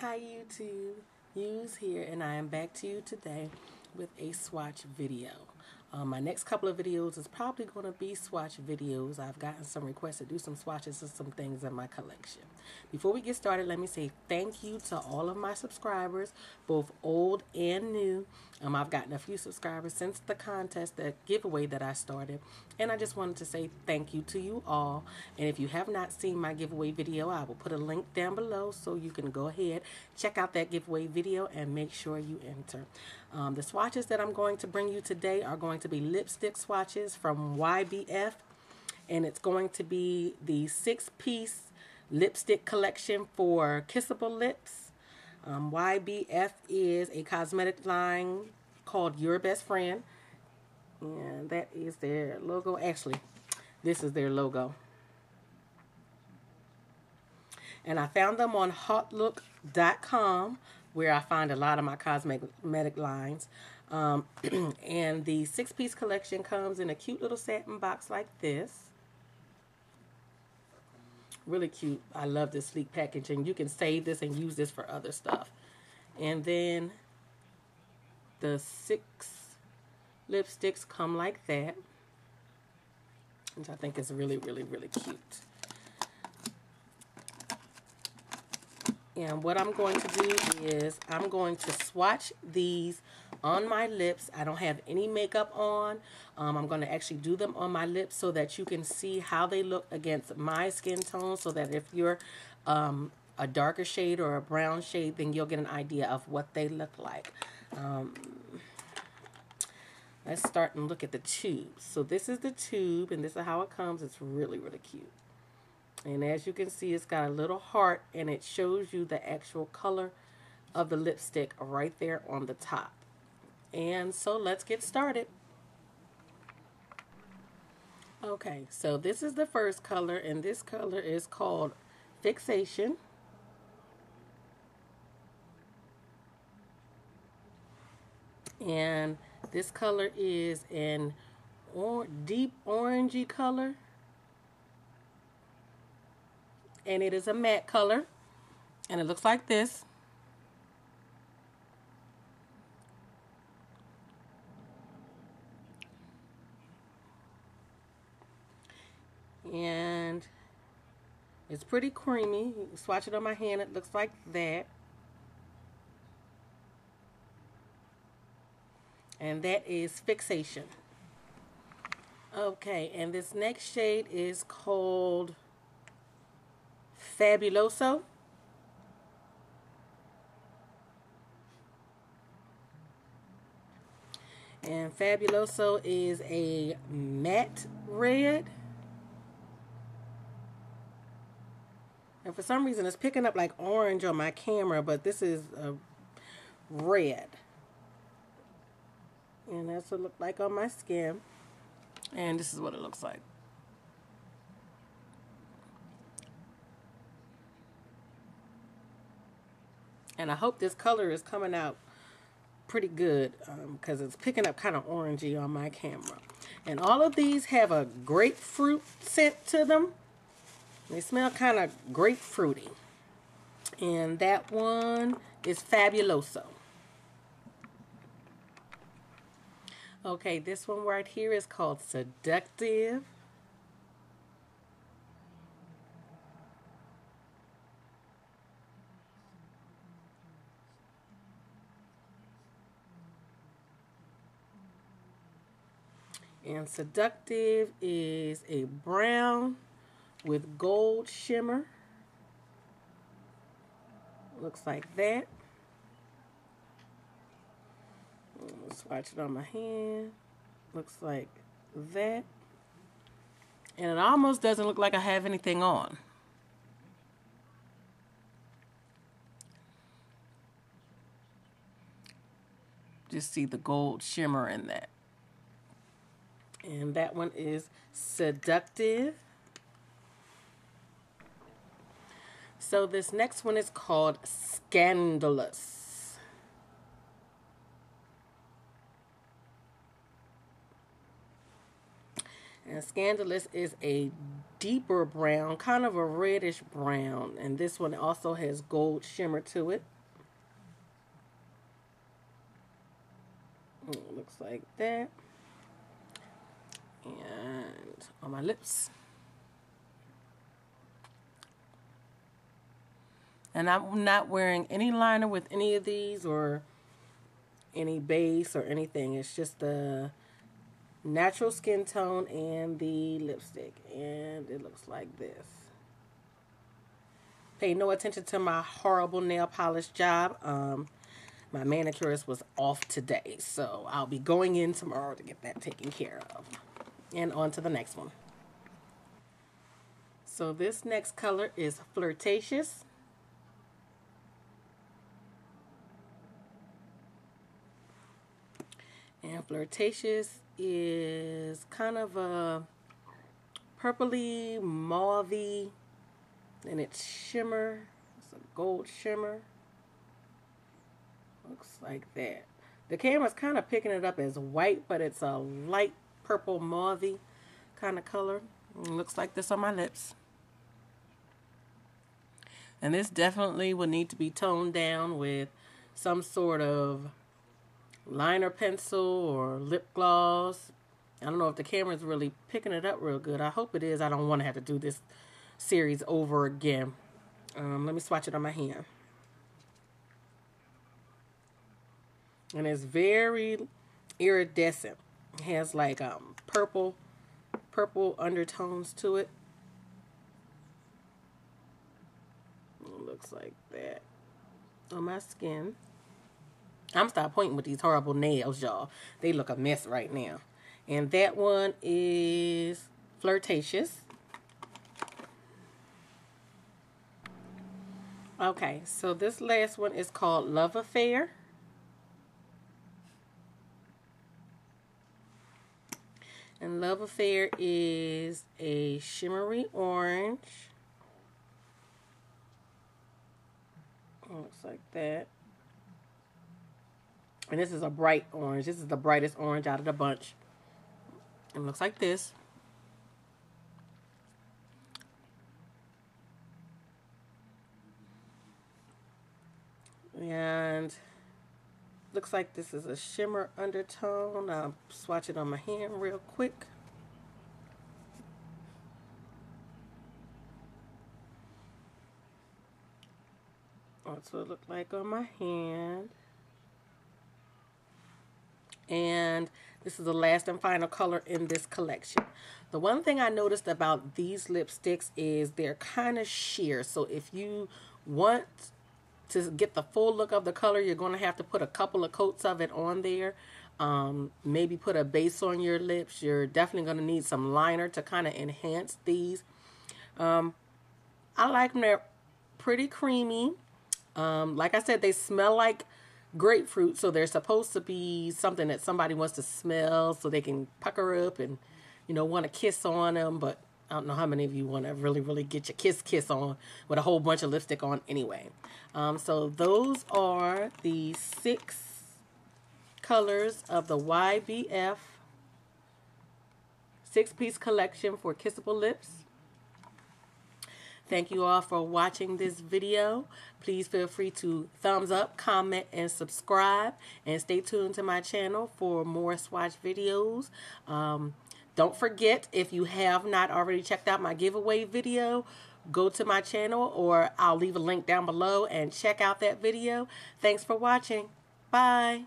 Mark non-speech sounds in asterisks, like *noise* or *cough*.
Hi YouTube, Muse here and I am back to you today with a swatch video. Um, my next couple of videos is probably going to be swatch videos. I've gotten some requests to do some swatches of some things in my collection. Before we get started, let me say thank you to all of my subscribers, both old and new. Um, I've gotten a few subscribers since the contest, the giveaway that I started. And I just wanted to say thank you to you all. And if you have not seen my giveaway video, I will put a link down below so you can go ahead, check out that giveaway video and make sure you enter. Um, the swatches that I'm going to bring you today are going to be lipstick swatches from YBF. And it's going to be the six-piece lipstick collection for kissable lips. Um, YBF is a cosmetic line called Your Best Friend. And that is their logo. Actually, this is their logo. And I found them on Hautelook.com where I find a lot of my cosmetic lines. Um, *clears throat* and the six-piece collection comes in a cute little satin box like this. Really cute. I love this sleek packaging. You can save this and use this for other stuff. And then the six lipsticks come like that. Which I think is really, really, really cute. And what I'm going to do is I'm going to swatch these on my lips. I don't have any makeup on. Um, I'm going to actually do them on my lips so that you can see how they look against my skin tone so that if you're um, a darker shade or a brown shade, then you'll get an idea of what they look like. Um, let's start and look at the tube. So this is the tube and this is how it comes. It's really, really cute. And as you can see, it's got a little heart and it shows you the actual color of the lipstick right there on the top. And so let's get started. Okay, so this is the first color and this color is called Fixation. And this color is an or deep orangey color and it is a matte color. And it looks like this. And it's pretty creamy. Swatch it on my hand it looks like that. And that is fixation. Okay and this next shade is called Fabuloso. And Fabuloso is a matte red. And for some reason it's picking up like orange on my camera, but this is a red. And that's what it looks like on my skin. And this is what it looks like. And I hope this color is coming out pretty good because um, it's picking up kind of orangey on my camera. And all of these have a grapefruit scent to them. They smell kind of grapefruity. And that one is Fabuloso. Okay, this one right here is called Seductive. And Seductive is a brown with gold shimmer. Looks like that. Swatch it on my hand. Looks like that. And it almost doesn't look like I have anything on. Just see the gold shimmer in that. And that one is Seductive. So this next one is called Scandalous. And Scandalous is a deeper brown, kind of a reddish brown. And this one also has gold shimmer to it. It looks like that. And on my lips. And I'm not wearing any liner with any of these or any base or anything. It's just the natural skin tone and the lipstick. And it looks like this. Pay no attention to my horrible nail polish job. Um, my manicurist was off today, so I'll be going in tomorrow to get that taken care of. And on to the next one. So this next color is Flirtatious. And Flirtatious is kind of a purpley, mauvey, and it's shimmer. It's a gold shimmer. Looks like that. The camera's kind of picking it up as white, but it's a light purple mauvey kind of color. It looks like this on my lips. And this definitely will need to be toned down with some sort of liner pencil or lip gloss. I don't know if the camera's really picking it up real good. I hope it is. I don't want to have to do this series over again. Um, let me swatch it on my hand. And it's very iridescent. Has like um, purple, purple undertones to it. It looks like that on my skin. I'm stop pointing with these horrible nails, y'all. They look a mess right now. And that one is Flirtatious. Okay, so this last one is called Love Affair. And Love Affair is a shimmery orange. Looks like that. And this is a bright orange. This is the brightest orange out of the bunch. It looks like this. And looks like this is a shimmer undertone. I'll swatch it on my hand real quick. That's what it looked like on my hand. And this is the last and final color in this collection. The one thing I noticed about these lipsticks is they're kind of sheer. So if you want to get the full look of the color, you're going to have to put a couple of coats of it on there. Um, maybe put a base on your lips. You're definitely going to need some liner to kind of enhance these. Um, I like them. They're pretty creamy. Um, like I said, they smell like grapefruit, so they're supposed to be something that somebody wants to smell so they can pucker up and, you know, want to kiss on them. But I don't know how many of you want to really, really get your kiss kiss on with a whole bunch of lipstick on anyway. Um, so those are the six colors of the YBF six-piece collection for kissable lips. Thank you all for watching this video. Please feel free to thumbs up, comment, and subscribe. And stay tuned to my channel for more swatch videos. Um, don't forget, if you have not already checked out my giveaway video, go to my channel or I'll leave a link down below and check out that video. Thanks for watching. Bye.